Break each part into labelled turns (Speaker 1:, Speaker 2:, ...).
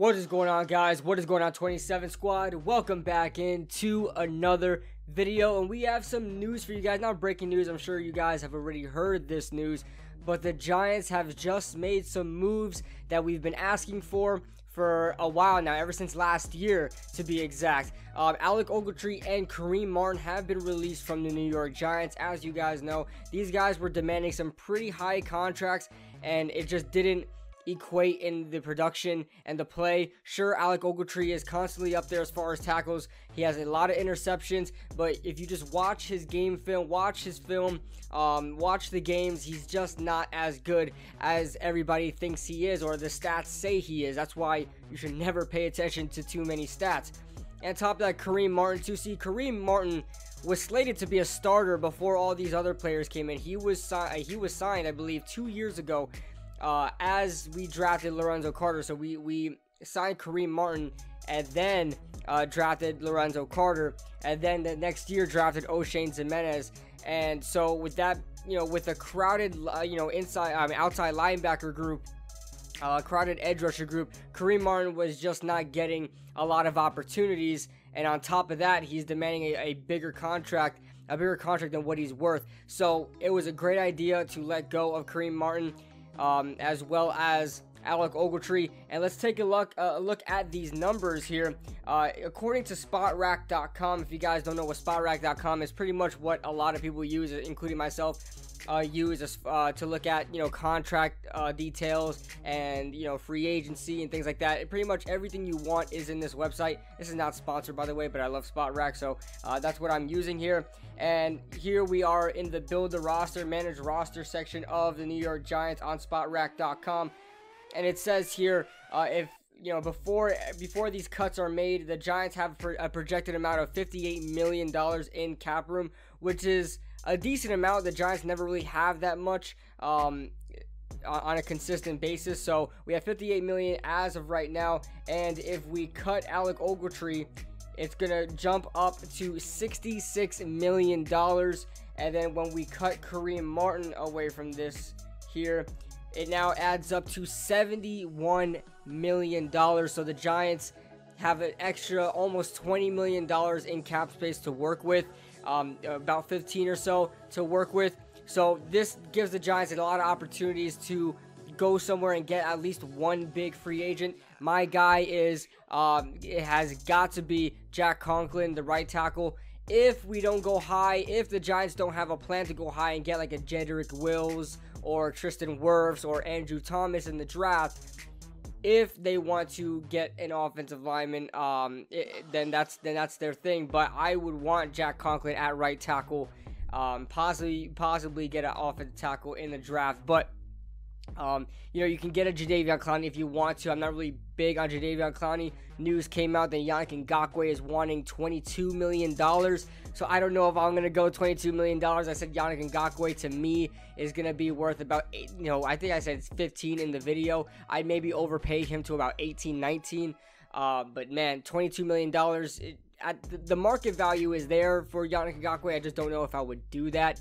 Speaker 1: What is going on guys? What is going on 27 squad? Welcome back into another video and we have some news for you guys. Not breaking news, I'm sure you guys have already heard this news, but the Giants have just made some moves that we've been asking for for a while now, ever since last year to be exact. Um, Alec Ogletree and Kareem Martin have been released from the New York Giants. As you guys know, these guys were demanding some pretty high contracts and it just didn't equate in the production and the play. Sure, Alec Ogletree is constantly up there as far as tackles. He has a lot of interceptions, but if you just watch his game film, watch his film, um, watch the games, he's just not as good as everybody thinks he is or the stats say he is. That's why you should never pay attention to too many stats. And top that, Kareem Martin too. See, Kareem Martin was slated to be a starter before all these other players came in. He was si- he was signed, I believe, two years ago uh, as we drafted Lorenzo Carter. So we, we signed Kareem Martin and then uh, drafted Lorenzo Carter. And then the next year drafted Oshane Ximines. And so with that, you know, with a crowded, uh, you know, inside, mean, outside linebacker group, uh, crowded edge rusher group, Kareem Martin was just not getting a lot of opportunities. And on top of that, he's demanding a, a bigger contract, a bigger contract than what he's worth. So it was a great idea to let go of Kareem Martin um, as well as Alec Ogletree. And let's take a look uh, look at these numbers here. Uh, according to Spotrac.com, if you guys don't know what Spotrac.com is, pretty much what a lot of people use, including myself, uh, use as, uh, to look at you know contract uh, details and you know free agency and things like that. pretty much everything you want is in this website. This is not sponsored by the way, but I love Spotrac, so uh, that's what I'm using here. And here we are in the build the roster, manage roster section of the New York Giants on Spotrac.com, and it says here uh, if you know before before these cuts are made, the Giants have a projected amount of 58 million dollars in cap room, which is a decent amount. The Giants never really have that much um, on a consistent basis. So we have 58 million as of right now, and if we cut Alec Ogletree, it's gonna jump up to 66 million dollars. And then when we cut Kareem Martin away from this here, it now adds up to 71 million dollars. So the Giants have an extra almost 20 million dollars in cap space to work with um, about 15 or so to work with. So this gives the Giants a lot of opportunities to go somewhere and get at least one big free agent. My guy is, um, it has got to be Jack Conklin, the right tackle. If we don't go high, if the Giants don't have a plan to go high and get like a Jedrick Wills or Tristan Wirfs or Andrew Thomas in the draft, if they want to get an offensive lineman, um, it, then that's then that's their thing. But I would want Jack Conklin at right tackle, um, possibly possibly get an offensive tackle in the draft. But um, you know, you can get a Jadeveon Clowney if you want to. I'm not really big on Jadeveon Clowney. News came out that Yannick Ngakoue is wanting $22 million. So I don't know if I'm going to go $22 million. I said Yannick Ngakoue to me is going to be worth about, eight, you know, I think I said it's 15 in the video. I'd maybe overpay him to about 18, 19. Uh, but man, $22 million. It, at the market value is there for Yannick Ngakoue. I just don't know if I would do that.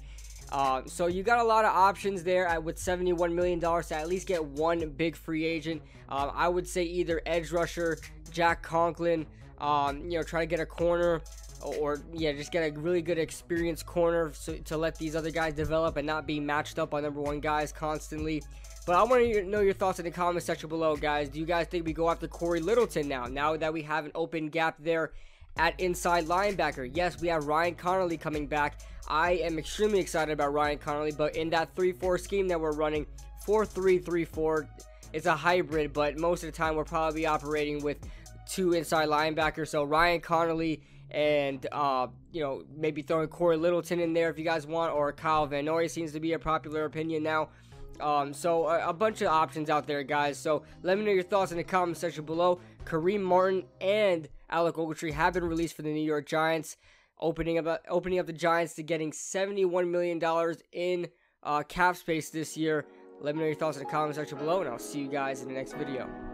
Speaker 1: Uh, so you got a lot of options there at, with $71 million to at least get one big free agent. Uh, I would say either edge rusher, Jack Conklin, um, you know, try to get a corner or yeah, just get a really good experienced corner so, to let these other guys develop and not be matched up on number one guys constantly. But I want to know your thoughts in the comment section below, guys. Do you guys think we go after Cory Littleton now? Now that we have an open gap there at inside linebacker. Yes, we have Ryan Connelly coming back. I am extremely excited about Ryan Connelly, but in that 3-4 scheme that we're running, 4-3-3-4, it's a hybrid, but most of the time we're probably operating with two inside linebackers. So Ryan Connelly and uh, you know maybe throwing Cory Littleton in there if you guys want, or Kyle Van Noy seems to be a popular opinion now. Um, so a, a, bunch of options out there, guys. So let me know your thoughts in the comment section below. Kareem Martin and Alec Ogletree have been released for the New York Giants, opening up opening up the Giants to getting $71 million in uh, cap space this year. Let me know your thoughts in the comment section below, and I'll see you guys in the next video.